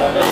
Amen.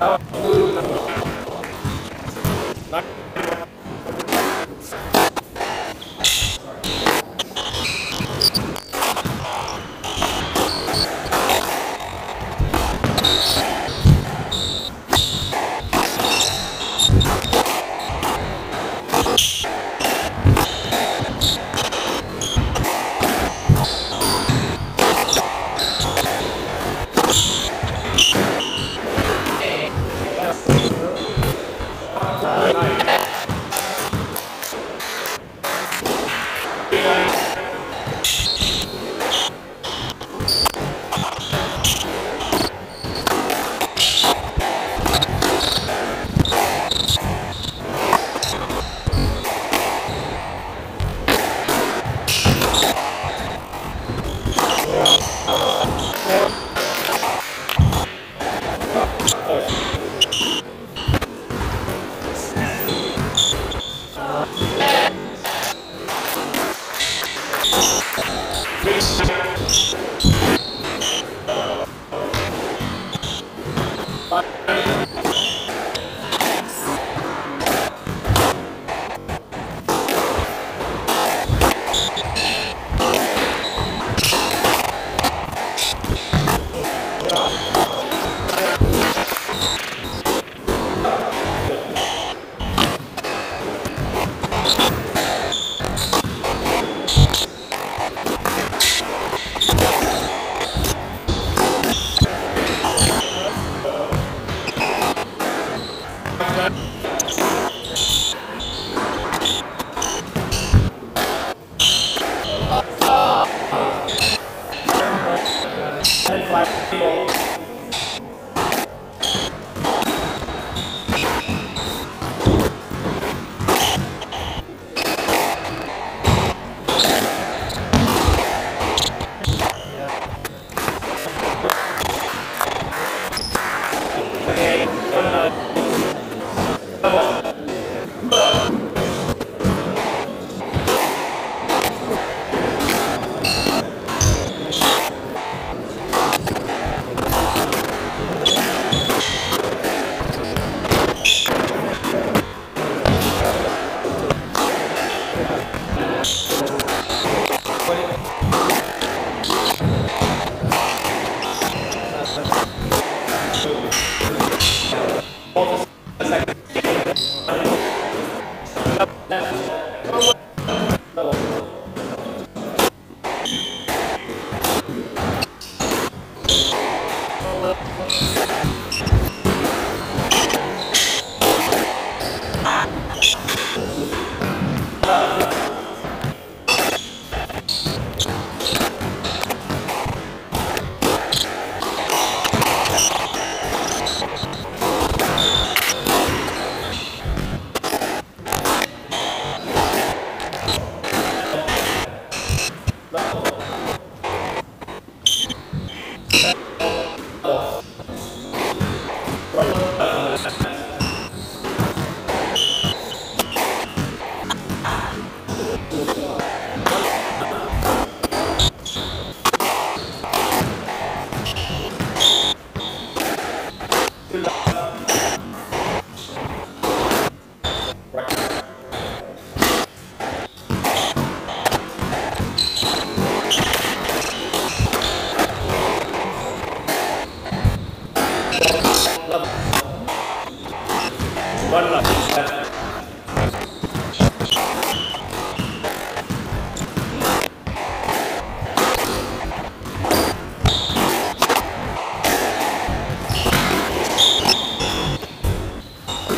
Oh, Bye. Yeah.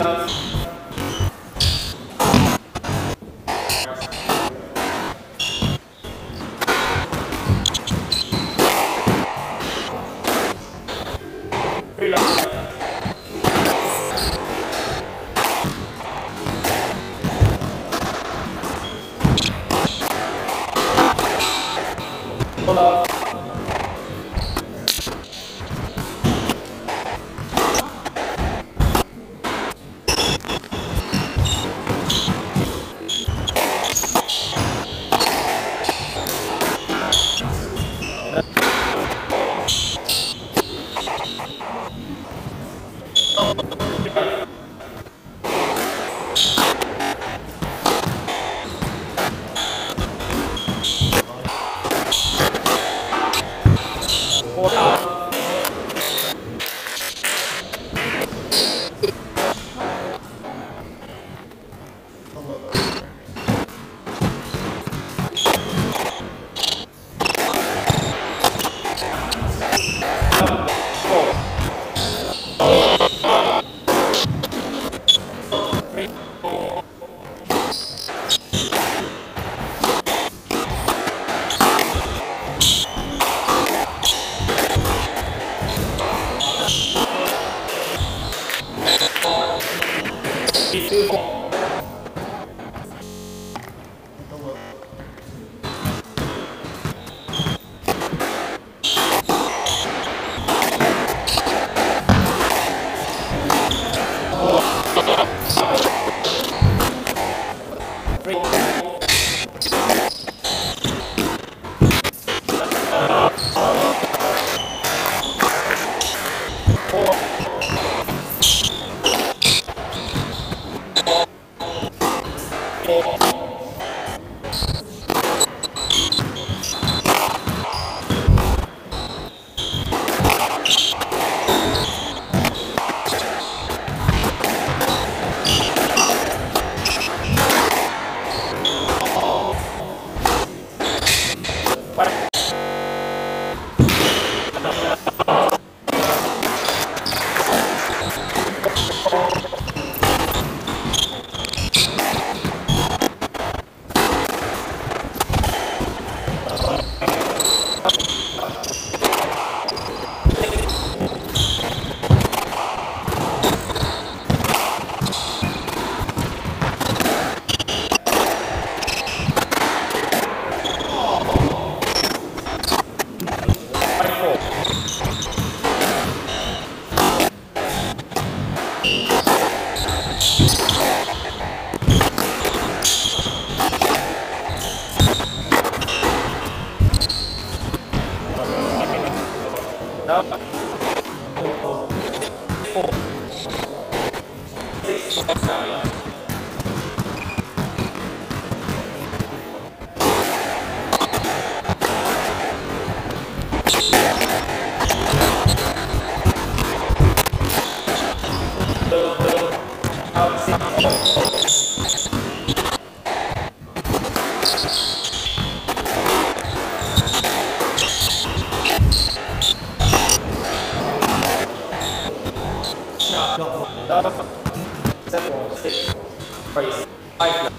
atrás. Price. Five.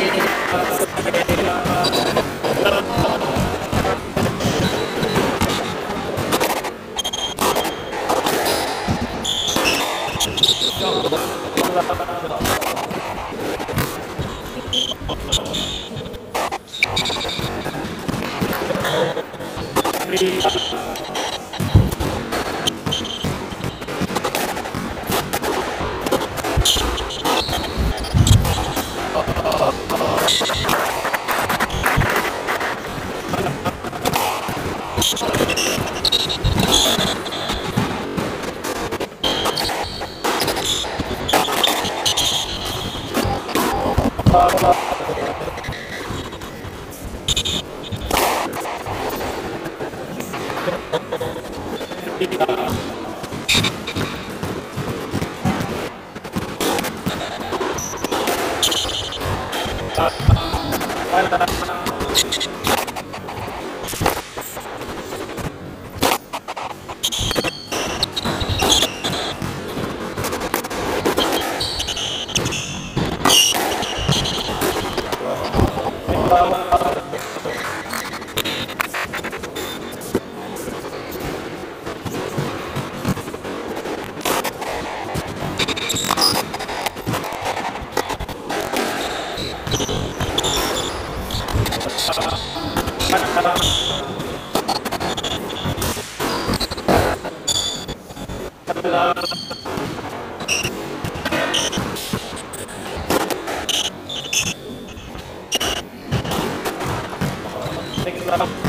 Thank you. para.